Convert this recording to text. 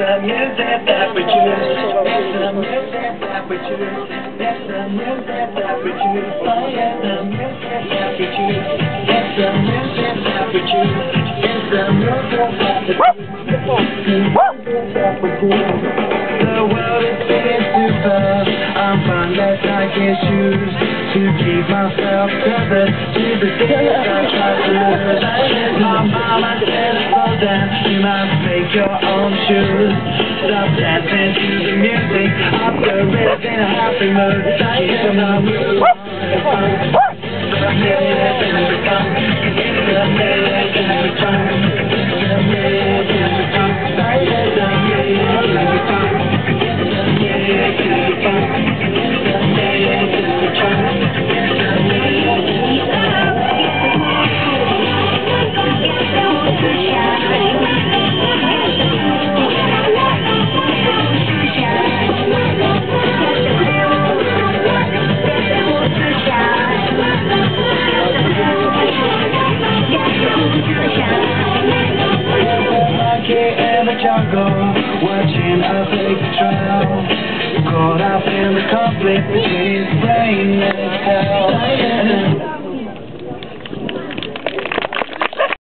the music that we choose. It's the music that we choose. It's the music that we choose. Oh yeah, the music that we choose. It's the music that we choose. It's the music that we choose. The world is big and super. I'm fine that I can choose to keep myself tethered to the things your own shoes. Stop dancing to the music of the rhythm in a happy mood. Keep the mood. The music in the car. The music jungle, watching a big trail. Caught up in the conflict between brain and tail.